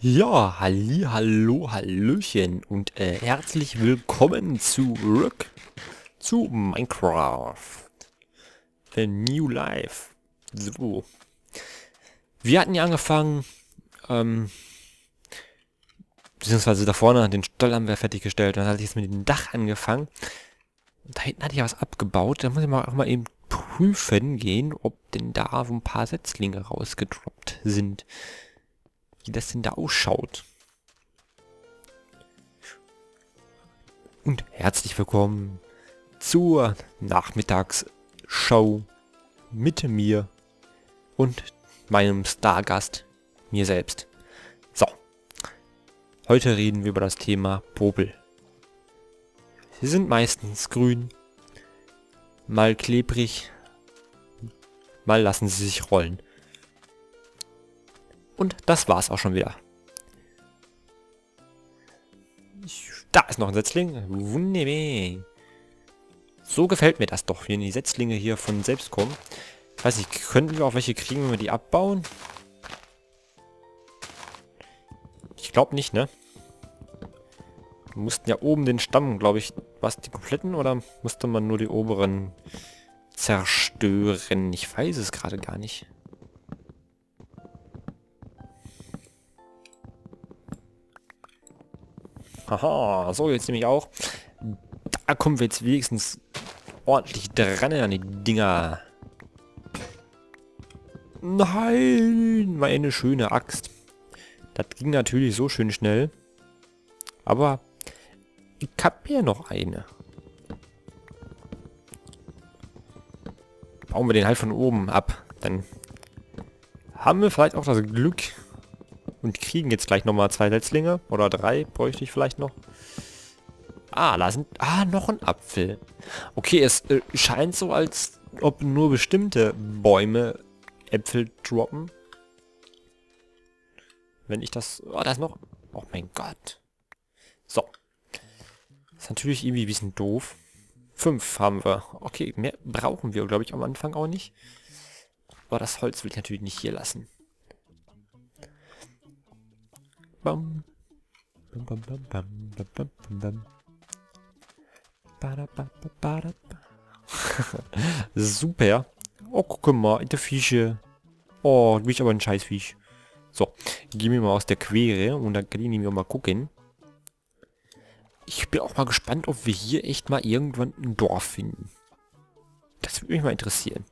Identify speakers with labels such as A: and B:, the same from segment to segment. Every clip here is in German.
A: Ja, halli, hallo, hallöchen und äh, herzlich willkommen zurück zu Minecraft. The New Life. So. Wir hatten ja angefangen, ähm, beziehungsweise da vorne, den Stall haben wir fertiggestellt, dann hatte ich jetzt mit dem Dach angefangen. Da hinten hatte ich was abgebaut, da muss ich mal auch mal eben prüfen gehen, ob denn da so ein paar Setzlinge rausgedroppt sind wie das denn da ausschaut. Und herzlich willkommen zur Nachmittagsshow mit mir und meinem Stargast, mir selbst. So, heute reden wir über das Thema Popel. Sie sind meistens grün, mal klebrig, mal lassen sie sich rollen. Und das war's auch schon wieder. Da ist noch ein Setzling. Wunderbar. So gefällt mir das doch, wenn die Setzlinge hier von selbst kommen. Ich weiß nicht, könnten wir auch welche kriegen, wenn wir die abbauen? Ich glaube nicht, ne? Wir mussten ja oben den Stamm, glaube ich, was, die kompletten oder musste man nur die oberen zerstören? Ich weiß es gerade gar nicht. Haha, so jetzt nämlich auch. Da kommen wir jetzt wenigstens ordentlich dran an die Dinger. Nein, meine schöne Axt. Das ging natürlich so schön schnell. Aber ich hab hier noch eine. Bauen wir den halt von oben ab. Dann haben wir vielleicht auch das Glück, und kriegen jetzt gleich nochmal zwei Setzlinge. Oder drei bräuchte ich vielleicht noch. Ah, da sind... Ah, noch ein Apfel. Okay, es äh, scheint so, als ob nur bestimmte Bäume Äpfel droppen. Wenn ich das... Oh, da ist noch... Oh mein Gott. So. Ist natürlich irgendwie ein bisschen doof. Fünf haben wir. Okay, mehr brauchen wir, glaube ich, am Anfang auch nicht. Aber das Holz will ich natürlich nicht hier lassen. Bam. Bam, bam, bam, bam, bam, bam, bam. Super. Oh, guck mal, der Fische. Oh, du bist aber ein Scheißfisch. So, gehen wir mal aus der Quere und dann kann ich nämlich mal gucken. Ich bin auch mal gespannt, ob wir hier echt mal irgendwann ein Dorf finden. Das würde mich mal interessieren.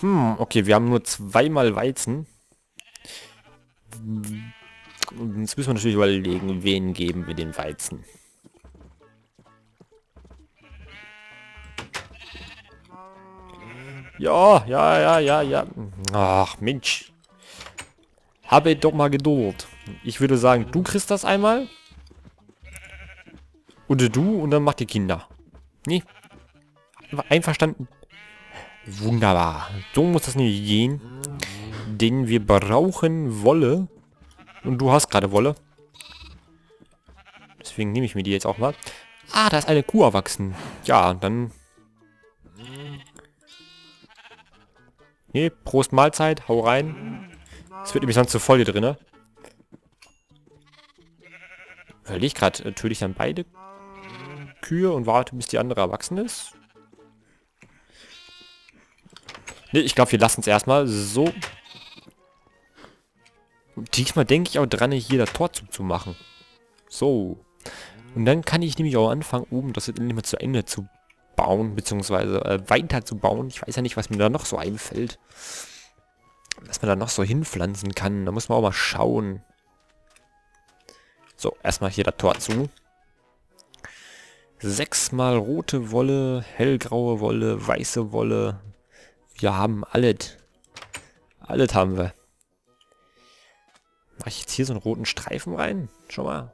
A: Hm, okay, wir haben nur zweimal Weizen. Jetzt müssen wir natürlich überlegen, wen geben wir den Weizen. Ja, ja, ja, ja, ja. Ach, Mensch. Habe doch mal Geduld. Ich würde sagen, du kriegst das einmal. Oder du und dann macht die Kinder. Nee. Einverstanden. Wunderbar. So muss das nicht gehen. Denn wir brauchen Wolle. Und du hast gerade Wolle. Deswegen nehme ich mir die jetzt auch mal. Ah, da ist eine Kuh erwachsen. Ja, dann... Nee, Prost Mahlzeit, hau rein. Es wird nämlich sonst zu voll hier drin. Überlege gerade, äh, töte ich dann beide Kühe und warte, bis die andere erwachsen ist? Ne, ich glaube, wir lassen es erstmal so. Diesmal denke ich auch dran, hier das Tor zuzumachen. So. Und dann kann ich nämlich auch anfangen, oben das nicht mehr zu Ende zu bauen, beziehungsweise äh, weiter zu bauen. Ich weiß ja nicht, was mir da noch so einfällt. Was man da noch so hinpflanzen kann. Da muss man auch mal schauen. So, erstmal hier das Tor zu. Sechsmal rote Wolle, hellgraue Wolle, weiße Wolle, wir haben alles. Alles haben wir. Mache ich jetzt hier so einen roten Streifen rein? Schau mal.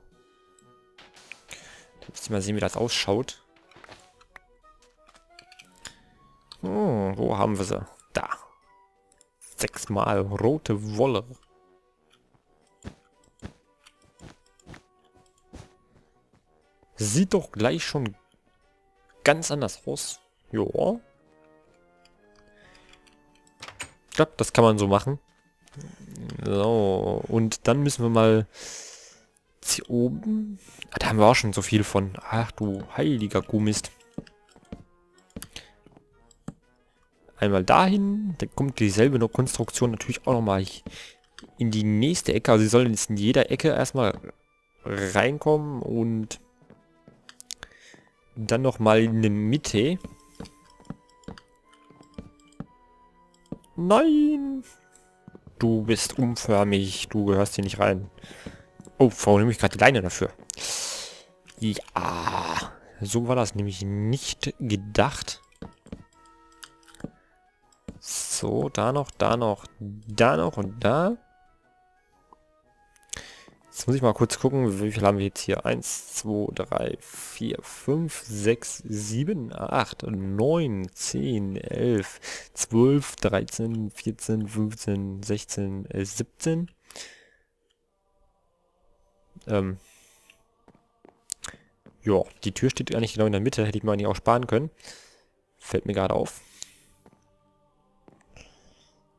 A: Dann müsst ihr mal sehen, wie das ausschaut. Hm, wo haben wir sie? Da. Sechsmal rote Wolle. Sieht doch gleich schon ganz anders aus. Ja. Ich glaube, das kann man so machen. So, und dann müssen wir mal hier oben. Ah, da haben wir auch schon so viel von. Ach du heiliger Kuhmist. Einmal dahin, dann kommt dieselbe Konstruktion natürlich auch nochmal in die nächste Ecke. Also sie sollen jetzt in jeder Ecke erstmal reinkommen und dann nochmal in der Mitte. Nein! Du bist unförmig, du gehörst hier nicht rein. Oh, warum nehme ich gerade die Leine dafür? Ja, so war das nämlich nicht gedacht. So, da noch, da noch, da noch und da. Jetzt muss ich mal kurz gucken, wie viel haben wir jetzt hier? 1, 2, 3, 4, 5, 6, 7, 8, 9, 10, 11, 12, 13, 14, 15, 16, 17. Ähm. Ja, die Tür steht eigentlich genau in der Mitte. Hätte ich mir eigentlich auch sparen können. Fällt mir gerade auf.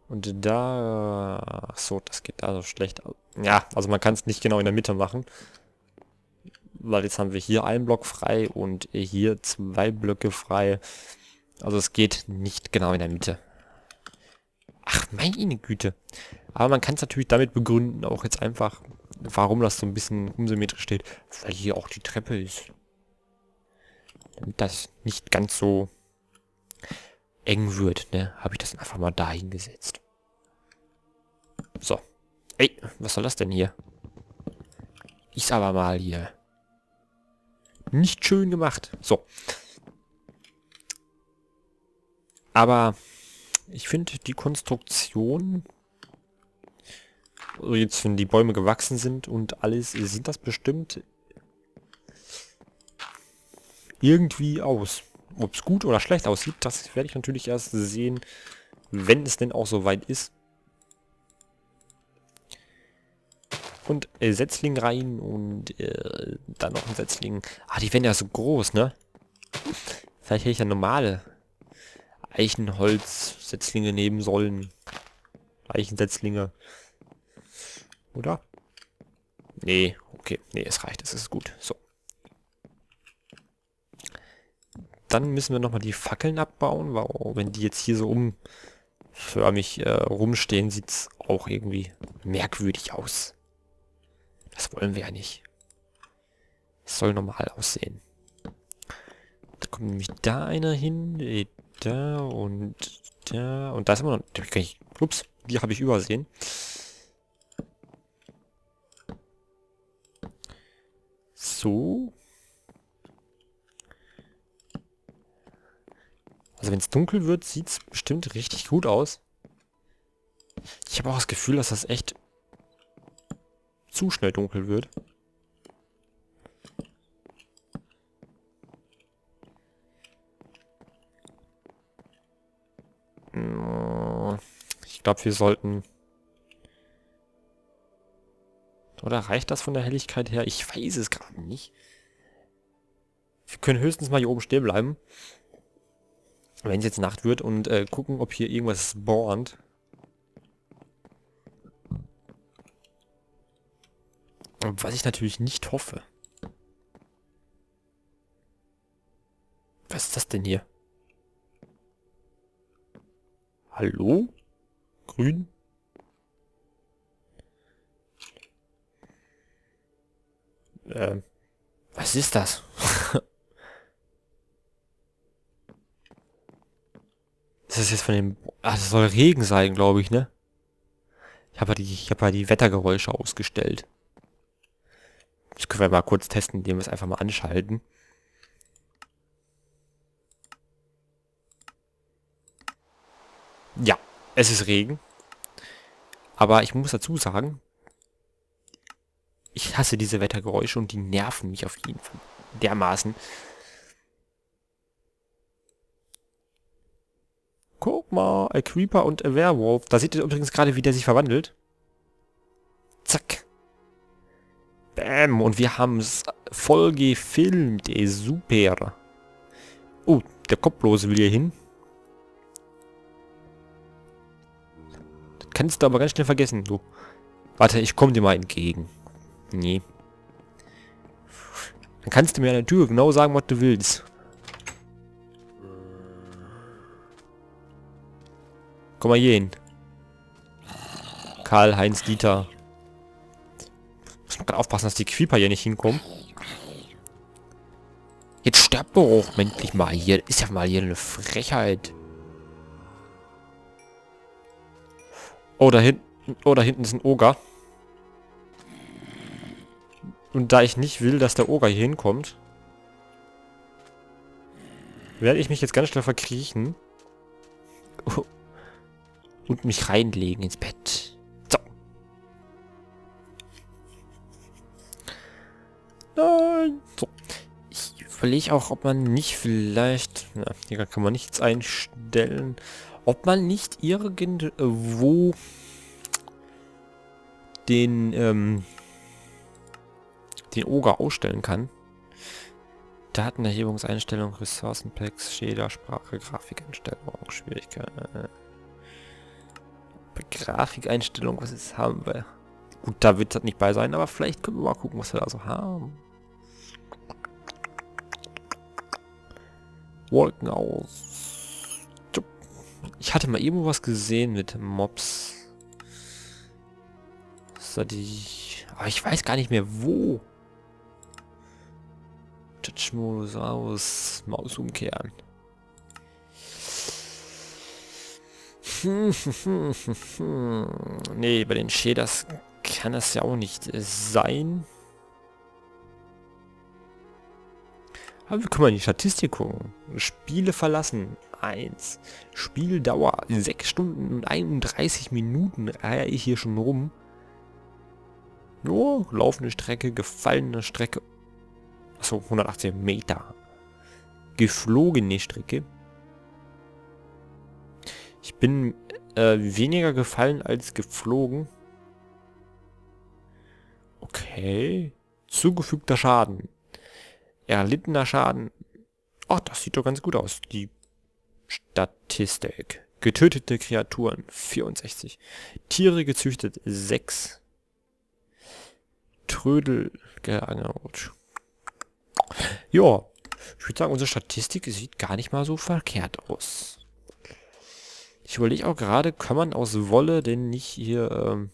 A: Und da... Ach so, das geht da so schlecht. Ja, also man kann es nicht genau in der Mitte machen. Weil jetzt haben wir hier einen Block frei und hier zwei Blöcke frei. Also es geht nicht genau in der Mitte. Ach, meine Güte. Aber man kann es natürlich damit begründen, auch jetzt einfach, warum das so ein bisschen unsymmetrisch steht. Weil hier auch die Treppe ist. Damit das nicht ganz so eng wird, ne, habe ich das einfach mal dahin gesetzt. So. Ey, was soll das denn hier? Ist aber mal hier. Nicht schön gemacht. So. Aber ich finde die Konstruktion, also jetzt wenn die Bäume gewachsen sind und alles, sind das bestimmt irgendwie aus. Ob es gut oder schlecht aussieht, das werde ich natürlich erst sehen, wenn es denn auch soweit ist. Und äh, Setzling rein und äh, dann noch ein Setzling. Ah, die werden ja so groß, ne? Vielleicht hätte ich ja normale Eichenholz-Setzlinge nehmen sollen. Eichensetzlinge. Oder? Nee, okay. Nee, es reicht. Es ist gut. So. Dann müssen wir nochmal die Fackeln abbauen, weil wenn die jetzt hier so umförmig äh, rumstehen, sieht es auch irgendwie merkwürdig aus. Das wollen wir ja nicht. Es soll normal aussehen. Da kommt nämlich da einer hin, äh, da und da und da ist immer noch... Ich, ups, die habe ich übersehen. So. Also wenn es dunkel wird, sieht es bestimmt richtig gut aus. Ich habe auch das Gefühl, dass das echt zu schnell dunkel wird. Ich glaube, wir sollten... Oder reicht das von der Helligkeit her? Ich weiß es gerade nicht. Wir können höchstens mal hier oben stehen bleiben wenn es jetzt Nacht wird und äh, gucken, ob hier irgendwas spawnt. Was ich natürlich nicht hoffe. Was ist das denn hier? Hallo? Grün? Ähm, was ist das? Das ist jetzt von dem... Ah, das soll Regen sein, glaube ich, ne? Ich habe ja, die, ich hab ja die Wettergeräusche ausgestellt. Das können wir mal kurz testen, indem wir es einfach mal anschalten. Ja, es ist Regen. Aber ich muss dazu sagen, ich hasse diese Wettergeräusche und die nerven mich auf jeden Fall dermaßen. Guck mal, ein Creeper und ein Werewolf. Da seht ihr übrigens gerade, wie der sich verwandelt. Zack. Bäm. Und wir haben es voll gefilmt. Ey, super. Oh, der Kopflose will hier hin. kannst du aber ganz schnell vergessen, du. Warte, ich komme dir mal entgegen. Nee. Dann kannst du mir an der Tür genau sagen, was du willst. Komm mal hin. Karl-Heinz Dieter. Muss man gerade aufpassen, dass die Creeper hier nicht hinkommen. Jetzt sterbt doch endlich mal hier. Ist ja mal hier eine Frechheit. Oh, da hinten. Oh, da hinten ist ein Oger. Und da ich nicht will, dass der Oger hier hinkommt, werde ich mich jetzt ganz schnell verkriechen. Und mich reinlegen ins Bett. So. Nein. So. Ich überlege auch, ob man nicht vielleicht... Na, hier kann man nichts einstellen ob man nicht irgendwo den, ähm, den Oger ausstellen kann. Datenerhebungseinstellung, Ressourcenpacks, Shader, Sprache, Grafikeinstellung, Schwierigkeit. Grafikeinstellung, was ist haben wir? Gut, da wird das nicht bei sein, aber vielleicht können wir mal gucken, was wir da so haben. Wolken aus. Ich hatte mal irgendwo was gesehen mit Mobs. So die... Aber ich weiß gar nicht mehr wo. Touch-Modus aus. Maus umkehren. nee, bei den Shaders kann das ja auch nicht sein. Aber wir können mal in die Statistik gucken. Spiele verlassen. 1. Spieldauer 6 Stunden und 31 Minuten eier ich hier schon rum. Nur oh, laufende Strecke, gefallene Strecke. Achso, 118 Meter. Geflogene Strecke. Ich bin äh, weniger gefallen als geflogen. Okay. Zugefügter Schaden. Erlittener Schaden. Ach, das sieht doch ganz gut aus. Die Statistik. Getötete Kreaturen 64. Tiere gezüchtet 6. Trödel geangelt. Ja, ich würde sagen, unsere Statistik sieht gar nicht mal so verkehrt aus. Ich überlege auch gerade, kann man aus Wolle denn nicht hier ähm,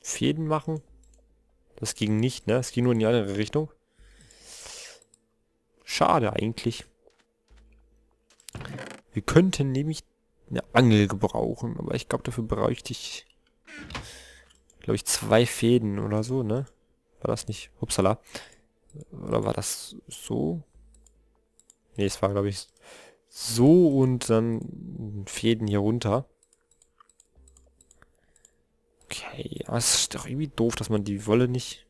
A: Fäden machen? Das ging nicht, ne? Es ging nur in die andere Richtung. Schade eigentlich. Wir könnten nämlich eine Angel gebrauchen, aber ich glaube, dafür bräuchte ich, glaube ich, zwei Fäden oder so, ne? War das nicht? Upsala. Oder war das so? Ne, es war, glaube ich, so und dann Fäden hier runter. Okay, aber es ist doch irgendwie doof, dass man die Wolle nicht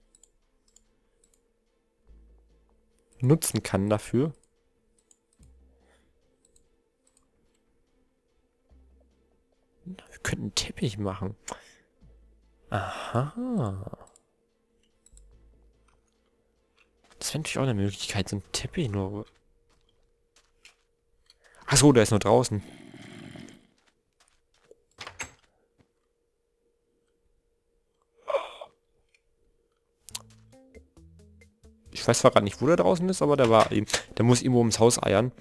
A: nutzen kann dafür. Wir könnten Teppich machen. Aha. Das wäre natürlich auch eine Möglichkeit, so ein Teppich nur... Achso, der ist nur draußen. Ich weiß zwar gerade nicht, wo der draußen ist, aber der war eben, der muss irgendwo ums Haus eiern.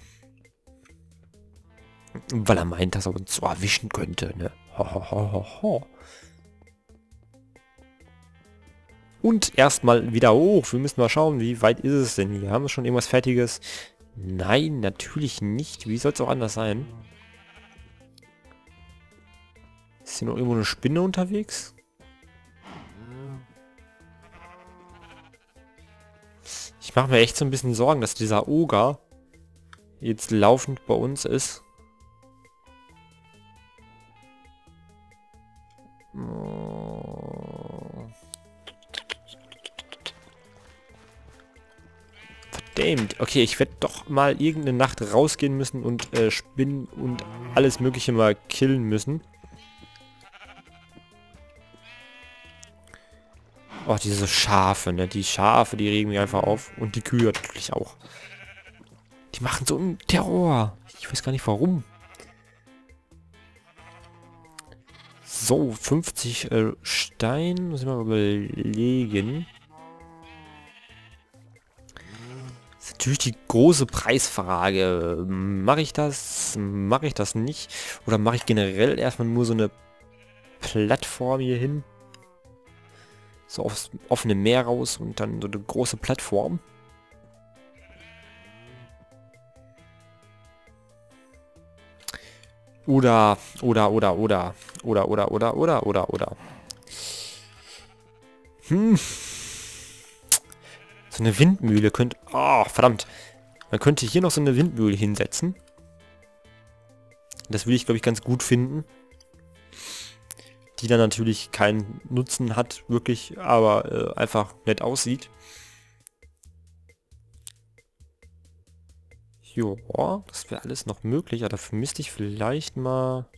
A: Weil er meint, dass er uns so erwischen könnte, ne? Ho, ho, ho, ho. Und erstmal wieder hoch. Wir müssen mal schauen, wie weit ist es denn hier? Haben wir schon irgendwas Fertiges? Nein, natürlich nicht. Wie soll es auch anders sein? Ist hier noch irgendwo eine Spinne unterwegs? Ich mache mir echt so ein bisschen Sorgen, dass dieser Oger jetzt laufend bei uns ist. Verdammt. Okay, ich werde doch mal irgendeine Nacht rausgehen müssen und äh, Spinnen und alles mögliche mal killen müssen. Oh, diese Schafe, ne? Die Schafe, die regen mich einfach auf. Und die Kühe natürlich auch. Die machen so einen Terror. Ich weiß gar nicht warum. So, 50 äh, Stein, muss ich mal überlegen. Natürlich die große Preisfrage. Mache ich das? Mache ich das nicht? Oder mache ich generell erstmal nur so eine Plattform hier hin? So aufs offene Meer raus und dann so eine große Plattform. Oder, oder, oder, oder, oder, oder, oder, oder, oder, oder. Hm. So eine Windmühle könnte... Oh, verdammt. Man könnte hier noch so eine Windmühle hinsetzen. Das würde ich, glaube ich, ganz gut finden. Die dann natürlich keinen Nutzen hat, wirklich, aber äh, einfach nett aussieht. Ja, das wäre alles noch möglich, aber dafür müsste ich vielleicht mal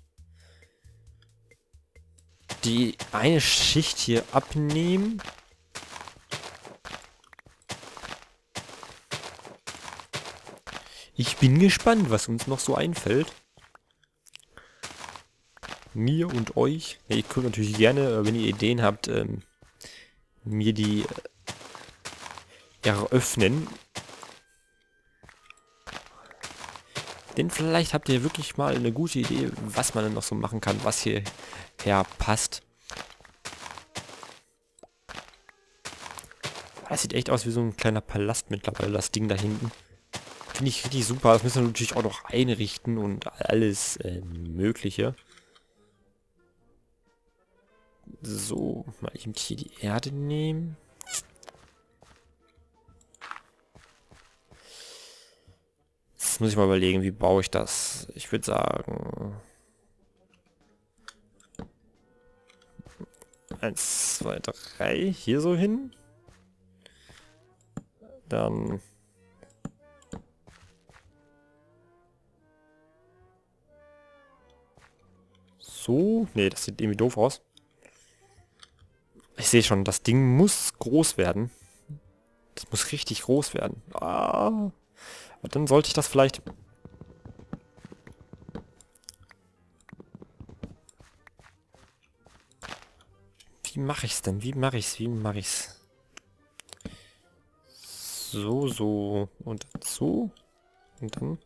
A: die eine Schicht hier abnehmen. Ich bin gespannt, was uns noch so einfällt. Mir und euch. Ja, ihr könnt natürlich gerne, äh, wenn ihr Ideen habt, ähm, mir die äh, eröffnen. Denn vielleicht habt ihr wirklich mal eine gute Idee, was man denn noch so machen kann, was hierher passt. Das sieht echt aus wie so ein kleiner Palast mittlerweile, das Ding da hinten. Finde ich richtig super. Das müssen wir natürlich auch noch einrichten und alles äh, Mögliche. So, mal eben hier die Erde nehmen. Jetzt muss ich mal überlegen, wie baue ich das. Ich würde sagen... Eins, zwei, drei. Hier so hin. Dann... So. Nee, das sieht irgendwie doof aus. Ich sehe schon, das Ding muss groß werden. Das muss richtig groß werden. Ah. Und dann sollte ich das vielleicht... Wie mache ich es denn? Wie mache ich es? Wie mache ich es? So, so. Und so. Und dann...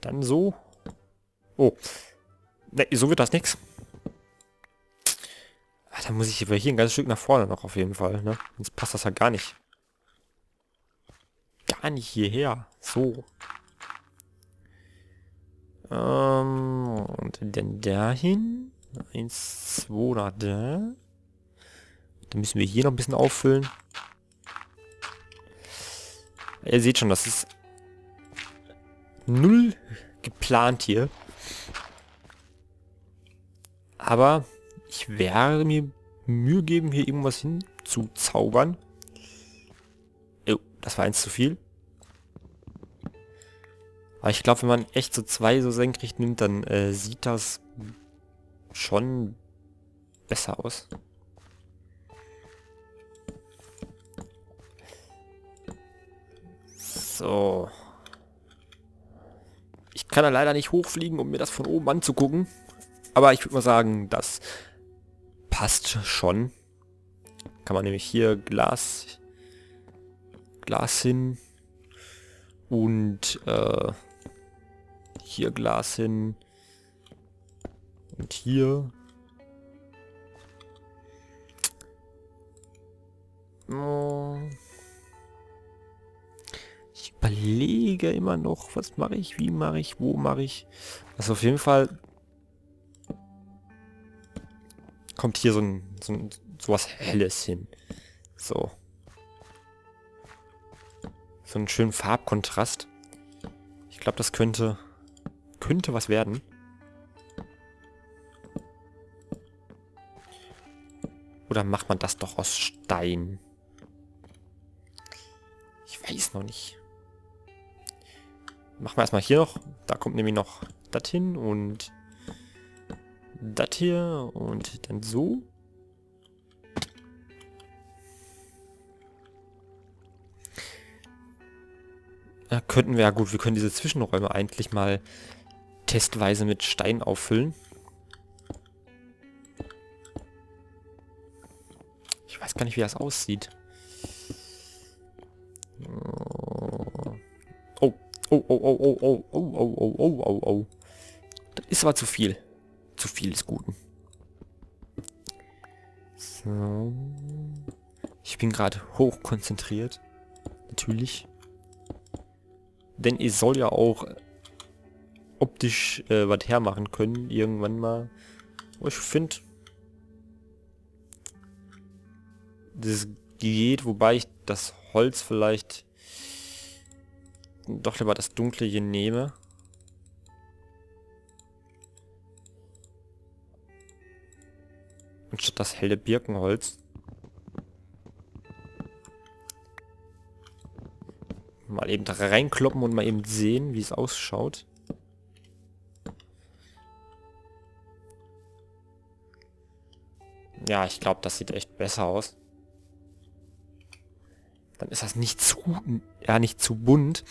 A: Dann so. Oh. Ne, so wird das nichts. Ah, dann muss ich hier ein ganzes Stück nach vorne noch auf jeden Fall, ne? Sonst passt das ja gar nicht gar nicht hierher. So. Ähm, und dann dahin. Eins, zwei, da, da. Dann müssen wir hier noch ein bisschen auffüllen. Ihr seht schon, das ist null geplant hier. Aber ich werde mir Mühe geben, hier irgendwas hinzuzaubern. Oh, das war eins zu viel. Aber ich glaube, wenn man echt so zwei so senkrecht nimmt, dann äh, sieht das schon besser aus. So. Ich kann da leider nicht hochfliegen, um mir das von oben anzugucken. Aber ich würde mal sagen, das passt schon. Kann man nämlich hier Glas, Glas hin und äh, hier Glas hin. Und hier. Ich überlege immer noch, was mache ich, wie mache ich, wo mache ich. Also auf jeden Fall kommt hier so ein, so ein sowas Helles hin. So. So einen schönen Farbkontrast. Ich glaube, das könnte könnte was werden. Oder macht man das doch aus Stein? Ich weiß noch nicht. Machen wir erstmal hier noch. Da kommt nämlich noch das hin und das hier und dann so. Da könnten wir, ja gut, wir können diese Zwischenräume eigentlich mal testweise mit Stein auffüllen. Ich weiß gar nicht, wie das aussieht. Oh, oh, oh, oh, oh, oh, oh, oh, oh, oh, oh, oh. Das ist aber zu viel. Zu viel ist Guten. So. Ich bin gerade hoch konzentriert. Natürlich. Denn es soll ja auch optisch äh, was hermachen können, irgendwann mal. Aber ich finde, das geht, wobei ich das Holz vielleicht doch lieber das Dunkle hier nehme. Anstatt das helle Birkenholz. Mal eben da reinkloppen und mal eben sehen, wie es ausschaut. Ja, ich glaube, das sieht echt besser aus. Dann ist das nicht zu, ja, nicht zu bunt.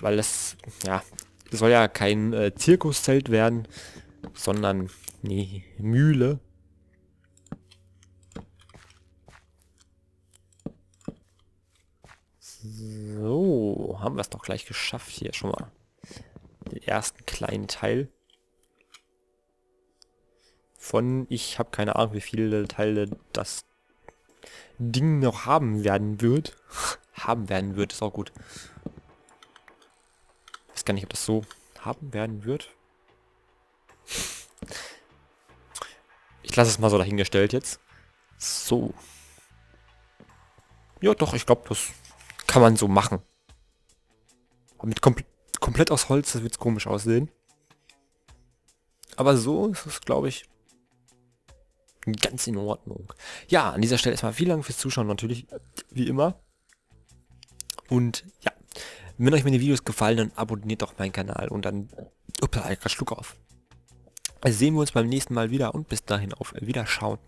A: Weil es, ja, soll ja kein äh, Zirkuszelt werden, sondern nee, Mühle. So, haben wir es doch gleich geschafft hier schon mal. Den ersten kleinen Teil von, ich habe keine Ahnung, wie viele Teile das Ding noch haben werden wird. haben werden wird, ist auch gut. Ich weiß gar nicht, ob das so haben werden wird. Ich lasse es mal so dahingestellt jetzt. So. Ja, doch, ich glaube, das kann man so machen. Aber mit kom komplett aus Holz, das wird komisch aussehen. Aber so ist es, glaube ich, Ganz in Ordnung. Ja, an dieser Stelle erstmal vielen Dank fürs Zuschauen natürlich, wie immer. Und ja, wenn euch meine Videos gefallen, dann abonniert doch meinen Kanal und dann... Ups, ich Schluck auf. Sehen wir uns beim nächsten Mal wieder und bis dahin auf Wiederschauen.